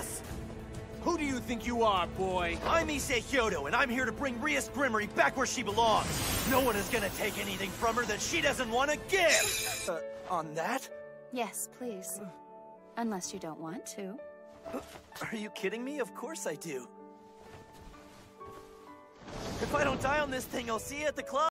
Rias! Who do you think you are, boy? I'm Issei Hyodo, and I'm here to bring Rias Gremory back where she belongs. No one is gonna take anything from her that she doesn't want to give! uh, on that? Yes, please. Unless you don't want to. Are you kidding me? Of course I do. If I don't die on this thing, I'll see you at the club.